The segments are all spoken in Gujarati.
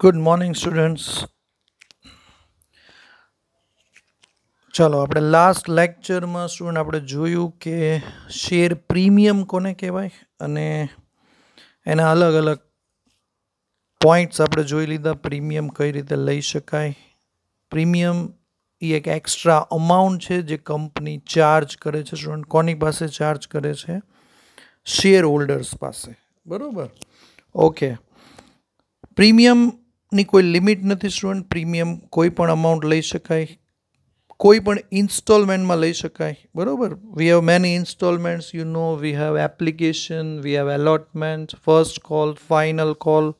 ગુડ મોર્નિંગ સ્ટુડન્ટ્સ ચાલો, આપણે લાસ્ટ લેક્ચરમાં સ્ટુડન્ટ આપણે જોયું કે શેર પ્રીમિયમ કોને કહેવાય અને એના અલગ અલગ પોઈન્ટ્સ આપણે જોઈ લીધા. પ્રીમિયમ કઈ રીતે લઈ શકાય? પ્રીમિયમ એ એક એક્સ્ટ્રા અમાઉન્ટ છે જે કંપની ચાર્જ કરે છે સ્ટુડન્ટ કોની પાસે ચાર્જ કરે છે? શેર હોલ્ડર્સ પાસે. બરાબર? ઓકે પ્રીમિયમની કોઈ લિમિટ નથી સ્ટુડન્ટ પ્રીમિયમ કોઈ પણ અમાઉન્ટ લઈ શકાય કોઈ પણ ઇન્સ્ટોલમેન્ટમાં લઈ શકાય બરાબર we have many instalments you know we have application we have allotment first call final call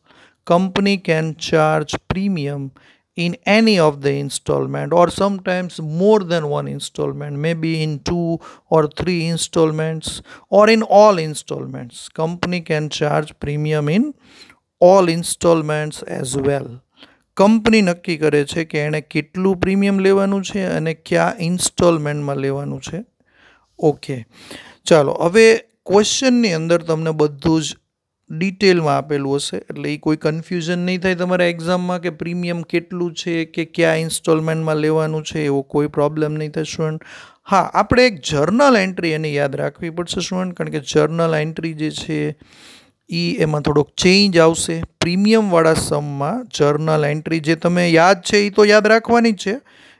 company can charge premium in any of the installment or sometimes more than one installment maybe in two or three installments or in all installments company can charge premium in all installments as well company નક્કી કરે છે કે એણે કેટલું પ્રીમિયમ લેવાનું છે અને કયા ઇન્સ્ટોલમેન્ટમાં લેવાનું છે. ઓકે ચાલો, હવે ક્વેશ્ચનની અંદર તમને બધું જ ડિટેલમાં આપેલું હશે. એટલે એ કોઈ કન્ફ્યુઝન નહીં થાય તમારા એક્ઝામમાં કે પ્રીમિયમ કેટલું છે કે કયા ઇન્સ્ટોલમેન્ટમાં લેવાનું છે, એવો કોઈ પ્રોબ્લેમ નહીં થાય સ્ટુડન્ટ હા, આપણે એક જર્નલ એન્ટ્રી એને યાદ રાખવી પડશે સ્ટુડન્ટ કારણ કે જર્નલ એન્ટ્રી જે છે એ એમાં થોડોક ચેન્જ આવશે. પ્રીમિયમવાળા સમમાં જર્નલ એન્ટ્રી જે તમે યાદ છે એ તો યાદ રાખવાની જ છે.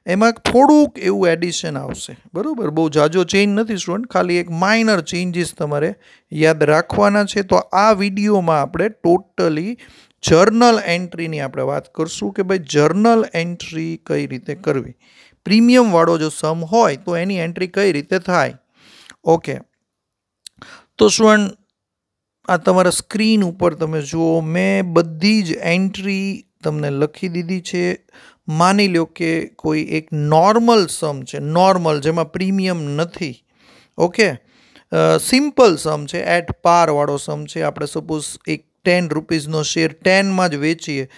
એમાં થોડુંક એવું એડિશન આવશે. બરાબર? બહુ જાજો ચેન્જ નથી સ્ટુડન્ટ ખાલી એક માઇનર ચેન્જીસ તમારે યાદ રાખવાના છે. તો આ વિડીયોમાં આપણે ટોટલી જર્નલ એન્ટ્રીની આપણે વાત કરશું કે ભાઈ જર્નલ એન્ટ્રી કઈ રીતે કરવી? પ્રીમિયમવાળો જો સમ હોય તો એની એન્ટ્રી કઈ રીતે થાય? ઓકે તો સ્ટુડન્ટ આ તમારા સ્ક્રીન ઉપર તમે જુઓ, મેં બધી જ એન્ટ્રી તમને લખી દીધી છે. માની લો કે કોઈ એક નોર્મલ સમ છે, નોર્મલ જેમાં પ્રીમિયમ નથી, ઓકે? સિમ્પલ સમ છે, એટ પારવાળો સમ છે. આપણે સપોઝ એક ટેન રૂપીઝનો શેર ટેનમાં જ વેચીએ,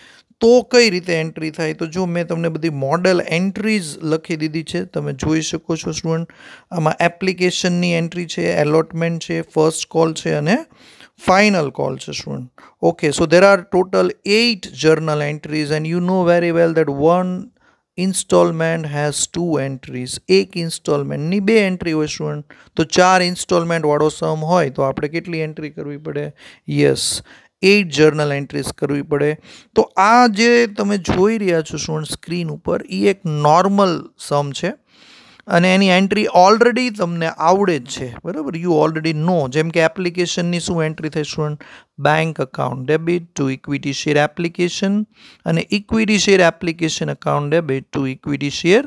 તો કઈ રીતે એન્ટ્રી થાય? તો જો મેં તમને બધી મોડલ એન્ટ્રીઝ લખી દીધી છે, તમે જોઈ શકો છો સ્ટુડન્ટ. આમાં એપ્લિકેશનની એન્ટ્રી છે, એલોટમેન્ટ છે, ફર્સ્ટ કોલ છે અને final call session okay, so there are total eight journal entries and you know very well that one installment has two entries એક ઇન્સ્ટોલમેન્ટની બે એન્ટ્રી હોય સ્ટુડન્ટ તો ચાર ઇન્સ્ટોલમેન્ટ વાળો સમ હોય તો આપણે કેટલી એન્ટ્રી કરવી પડે યસ એઇટ જર્નલ એન્ટ્રીઝ કરવી પડે તો આ જે તમે જોઈ રહ્યા છો સ્ટુડન્ટ સ્ક્રીન ઉપર એ એક નોર્મલ સમ છે અને એની એન્ટ્રી ઓલરેડી તમને આવડે જ છે. બરાબર? યુ ઓલરેડી નો જેમ કે એપ્લિકેશનની શું એન્ટ્રી થઈ student bank account debit to equity share application અને equity share application account debit to equity share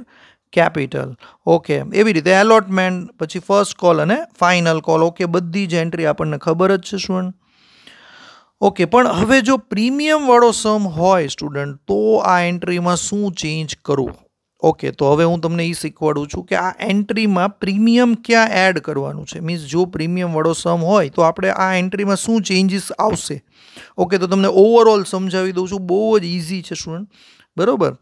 capital okay એવી રીતે એલોટમેન્ટ પછી ફર્સ્ટ કોલ અને ફાઇનલ કોલ ઓકે બધી જ એન્ટ્રી આપણને ખબર જ છે સ્ટુડન્ટ ઓકે પણ હવે જો પ્રીમિયમવાળો સમ હોય સ્ટુડન્ટ તો આ એન્ટ્રીમાં શું ચેન્જ કરવું? ઓકે, તો હવે હું તમને એ શીખવાડું છું કે આ એન્ટ્રીમાં પ્રીમિયમ ક્યાં એડ કરવાનું છે? મીન્સ જો પ્રીમિયમવાળો સમ હોય, તો આપણે આ એન્ટ્રીમાં શું ચેન્જીસ આવશે? ઓકે, તો તમને ઓવરઓલ સમજાવી દઉં છું, બહુ જ ઇઝી છે સ્ટુડન્ટ. બરાબર?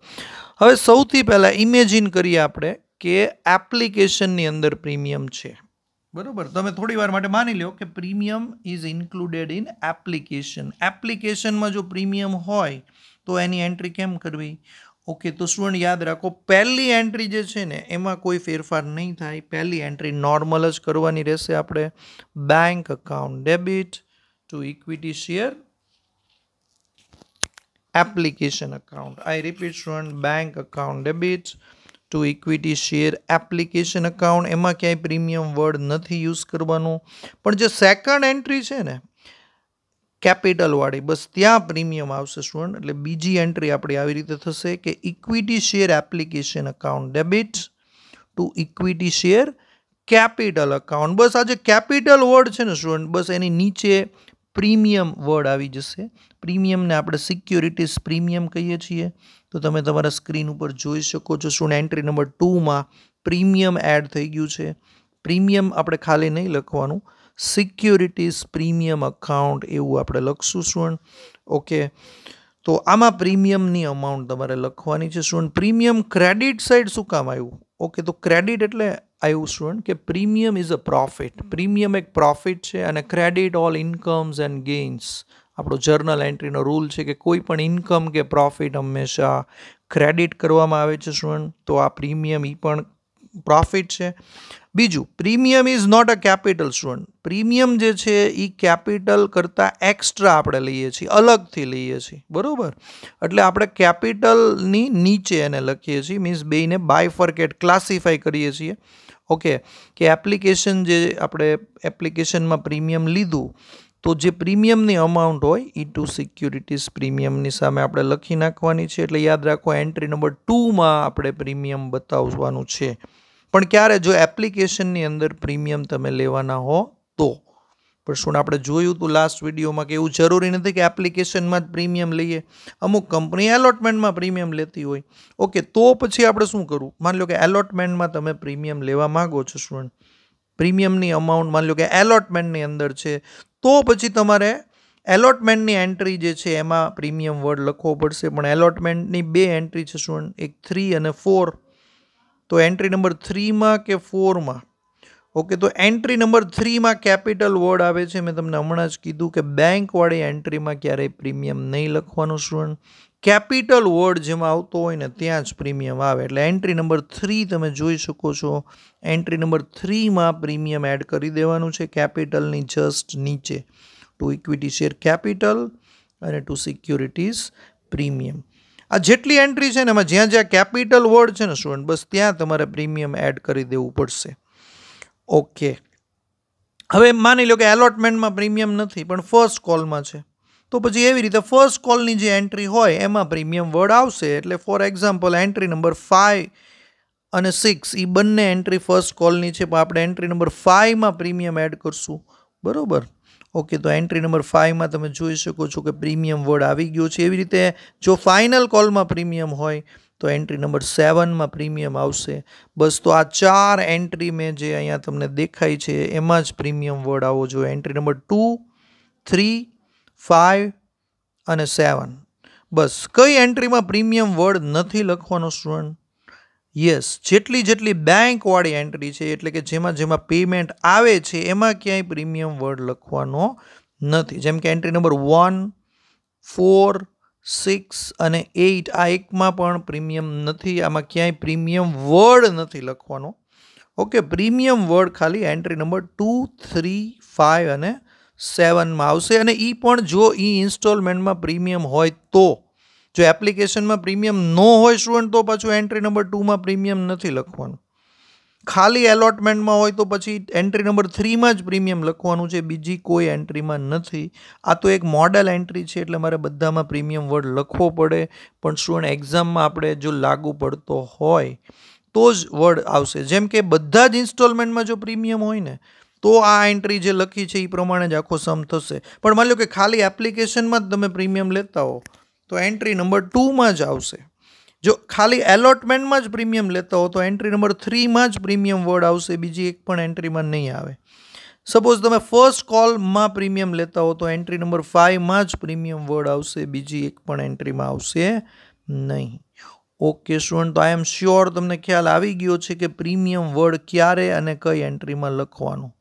હવે સૌથી પહેલાં ઇમેજિન કરીએ આપણે કે એપ્લિકેશનની અંદર પ્રીમિયમ છે. બરાબર? તમે થોડી વાર માટે માની લો કે premium is included in application. એપ્લિકેશનમાં જો પ્રીમિયમ હોય, તો એની એન્ટ્રી કેમ કરવી? ઓકે, તો સ્ટુડન્ટ યાદ રાખો, પહેલી એન્ટ્રી જે છે ને, એમાં કોઈ ફેરફાર નહીં થાય. પહેલી એન્ટ્રી નોર્મલ જ કરવાની રહેશે આપણે. Bank account debit to equity share application account I repeat student bank account debit to equity share application account એમાં ક્યાંય પ્રીમિયમ વર્ડ નથી યુઝ કરવાનું. પણ જે સેકન્ડ એન્ટ્રી છે ને કેપિટલવાળી બસ ત્યાં પ્રીમિયમ આવશે સ્ટુડન્ટ. એટલે બીજી એન્ટ્રી આપણી આવી રીતે થશે કે equity share application account debit to equity share capital account બસ આ જે કેપિટલ વર્ડ છે ને સ્ટુડન્ટ, બસ એની નીચે પ્રીમિયમ વર્ડ આવી જશે. પ્રીમિયમને આપણે સિક્યોરિટીઝ પ્રીમિયમ કહીએ છીએ. તો તમે તમારા સ્ક્રીન ઉપર જોઈ શકો છો સ્ટુડન્ટ એન્ટ્રી નંબર ટુમાં પ્રીમિયમ એડ થઈ ગયું છે. પ્રીમિયમ આપણે ખાલી નહીં લખવાનું. સિક્યુરિટીઝ પ્રીમિયમ અકાઉન્ટ એવું આપણે લખશું સ્ટુડન્ટ ઓકે. તો આમાં પ્રીમિયમની અમાઉન્ટ તમારે લખવાની છે સ્ટુડન્ટ પ્રીમિયમ ક્રેડિટ સાઇડ શું કામ આવ્યું? ઓકે, તો ક્રેડિટ એટલે આવ્યું સ્ટુડન્ટ કે premium is a profit premium એક પ્રોફિટ છે અને credit all incomes and gains આપણો જર્નલ એન્ટ્રીનો રૂલ છે કે કોઈ પણ ઇન્કમ કે પ્રોફિટ હંમેશા ક્રેડિટ કરવામાં આવે છે સ્ટુડન્ટ તો આ પ્રીમિયમ એ પણ પ્રોફિટ છે. બીજું, premium is not a capital student. Premium જે છે એ કેપિટલ કરતાં એક્સ્ટ્રા આપણે લઈએ છીએ, અલગથી લઈએ છીએ. બરાબર? એટલે આપણે કેપિટલની નીચે એને લખીએ છીએ મીન્સ બેને બાયફર્કેટ ક્લાસિફાઈ કરીએ છીએ. ઓકે કે એપ્લિકેશન જે આપણે એપ્લિકેશનમાં પ્રીમિયમ લીધું તો જે પ્રીમિયમની અમાઉન્ટ હોય, ઈ ટુ સિક્યુરિટીઝ પ્રીમિયમની સામે આપણે લખી નાખવાની છે. એટલે યાદ રાખો એન્ટ્રી નંબર ટુમાં આપણે પ્રીમિયમ બતાવવાનું છે. પણ ક્યારે જો એપ્લિકેશનની અંદર પ્રીમિયમ તમે લેવાના હો, તો. પણ શું આપણે જોયું હતું લાસ્ટ વિડીયોમાં કે એવું જરૂરી નથી કે એપ્લિકેશનમાં જ પ્રીમિયમ લઈએ. અમુક કંપની એલોટમેન્ટમાં પ્રીમિયમ લેતી હોય. ઓકે તો પછી આપણે શું કરવું? માની લો કે એલોટમેન્ટમાં તમે પ્રીમિયમ લેવા માગો છો સ્ટુડન્ટ પ્રીમિયમની અમાઉન્ટ માની લો કે એલોટમેન્ટની અંદર છે. તો પછી તમારે એલોટમેન્ટની એન્ટ્રી જે છે એમાં પ્રીમિયમ વર્ડ લખવો પડશે. પણ એલોટમેન્ટની બે એન્ટ્રી છે શું? એક થ્રી અને ફોર તો એન્ટ્રી નંબર થ્રીમાં કે ફોરમાં ઓકે તો એન્ટ્રી નંબર થ્રીમાં કેપિટલ વર્ડ આવે છે. મેં તમને હમણાં જ કીધું કે બેંકવાળી એન્ટ્રીમાં ક્યારેય પ્રીમિયમ નહીં લખવાનું સ્ટુડન્ટ કેપિટલ વર્ડ જેમાં આવતો હોય ને ત્યાં જ પ્રીમિયમ આવે. એટલે એન્ટ્રી નંબર થ્રી તમે જોઈ શકો છો. એન્ટ્રી નંબર થ્રીમાં પ્રીમિયમ એડ કરી દેવાનું છે કેપિટલની જસ્ટ નીચે. ટુ ઇક્વિટી શેર કેપિટલ અને ટુ સિક્યુરિટીઝ પ્રીમિયમ. આ જેટલી એન્ટ્રી છે ને એમાં જ્યાં જ્યાં કેપિટલ વર્ડ છે ને સ્ટુડન્ટ, બસ ત્યાં તમારે પ્રીમિયમ એડ કરી દેવું પડશે. ઓકે. હવે માની લો કે એલોટમેન્ટમાં પ્રીમિયમ નથી, પણ ફર્સ્ટ કોલમાં છે. તો પછી એવી રીતે ફર્સ્ટ કોલની જે એન્ટ્રી હોય, એમાં પ્રીમિયમ વર્ડ આવશે. એટલે for example entry number five અને સિક્સ એ બંને એન્ટ્રી ફર્સ્ટ કોલની છે, પણ આપણે એન્ટ્રી નંબર ફાઇવમાં પ્રીમિયમ એડ કરશું. બરાબર? ઓકે તો એન્ટ્રી નંબર ફાઇવમાં તમે જોઈ શકો છો કે પ્રીમિયમ વર્ડ આવી ગયો છે. એવી રીતે જો ફાઇનલ કોલમાં પ્રીમિયમ હોય, તો એન્ટ્રી નંબર સેવનમાં પ્રીમિયમ આવશે. બસ, તો આ ચાર એન્ટ્રી મેં જે અહીંયા તમને દેખાય છે, એમાં જ પ્રીમિયમ વર્ડ આવવો જોઈએ. Entry number two three five અને સેવન બસ, કઈ એન્ટ્રીમાં પ્રીમિયમ વર્ડ નથી લખવાનો સ્ટુડન્ટ યસ જેટલી જેટલી બેંકવાળી એન્ટ્રી છે, એટલે કે જેમાં જેમાં પેમેન્ટ આવે છે, એમાં ક્યાંય પ્રીમિયમ વર્ડ લખવાનો નથી. જેમ કે entry number one four six અને એઇટ આ એકમાં પણ પ્રીમિયમ નથી, આમાં ક્યાંય પ્રીમિયમ વર્ડ નથી લખવાનો. ઓકે પ્રીમિયમ વર્ડ ખાલી entry number two three five અને સેવનમાં આવશે અને એ પણ જો એ ઇન્સ્ટોલમેન્ટમાં પ્રીમિયમ હોય તો. જો એપ્લિકેશનમાં પ્રીમિયમ ન હોય સ્ટુડન્ટ, તો પાછું એન્ટ્રી નંબર ટુમાં પ્રીમિયમ નથી લખવાનું. ખાલી એલોટમેન્ટમાં હોય તો પછી એન્ટ્રી નંબર થ્રીમાં જ પ્રીમિયમ લખવાનું છે, બીજી કોઈ એન્ટ્રીમાં નથી. આ તો એક મોડલ એન્ટ્રી છે, એટલે મારે બધામાં પ્રીમિયમ વર્ડ લખવો પડે. પણ સ્ટુડન્ટ, એક્ઝામમાં આપણે જો લાગુ પડતો હોય, તો જ વર્ડ આવશે. જેમ કે બધા જ ઇન્સ્ટોલમેન્ટમાં જો પ્રીમિયમ હોય ને તો આ એન્ટ્રી જે લખી છે એ પ્રમાણે જ આખો સમ થશે. પણ માની લો કે ખાલી એપ્લિકેશનમાં જ તમે પ્રીમિયમ લેતા હો, તો એન્ટ્રી નંબર ટુમાં જ આવશે. જો ખાલી એલોટમેન્ટમાં જ પ્રીમિયમ લેતા હો, તો એન્ટ્રી નંબર થ્રીમાં જ પ્રીમિયમ વર્ડ આવશે, બીજી એક પણ એન્ટ્રીમાં નહીં આવે. સપોઝ તમે ફર્સ્ટ કોલમાં પ્રીમિયમ લેતા હો, તો એન્ટ્રી નંબર ફાઇવમાં જ પ્રીમિયમ વર્ડ આવશે, બીજી એક પણ એન્ટ્રીમાં આવશે નહીં. ઓકે સ્ટુડન્ટ તો આઈ એમ શ્યોર તમને ખ્યાલ આવી ગયો છે કે પ્રીમિયમ વર્ડ ક્યારે અને કઈ એન્ટ્રીમાં લખવાનું.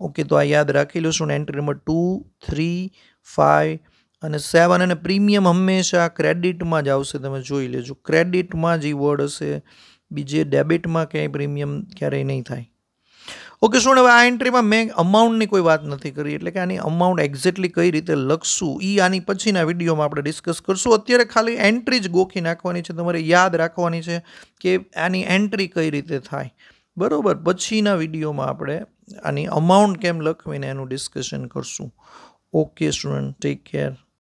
ઓકે, તો આ યાદ રાખી લઈશું entry number two three five અને સેવન અને પ્રીમિયમ હંમેશા ક્રેડિટમાં જ આવશે. તમે જોઈ લેજો. ક્રેડિટમાં જ એ વર્ડ હશે. બીજે ડેબિટમાં ક્યાંય પ્રીમિયમ ક્યારેય નહીં થાય. ઓકે, શું હવે આ એન્ટ્રીમાં મેં અમાઉન્ટની કોઈ વાત નથી કરી. એટલે કે આની અમાઉન્ટ એક્ઝેક્ટલી કઈ રીતે લખશું એ આની પછીના વિડીયોમાં આપણે ડિસ્કસ કરશું. અત્યારે ખાલી એન્ટ્રી જ ગોખી નાખવાની છે. તમારે યાદ રાખવાની છે કે આની એન્ટ્રી કઈ રીતે થાય. બરાબર. પછીના વિડીયોમાં આપણે આની અમાઉન્ટ કેમ લખવીને એનું ડિસ્કશન કરશું. Okay student take care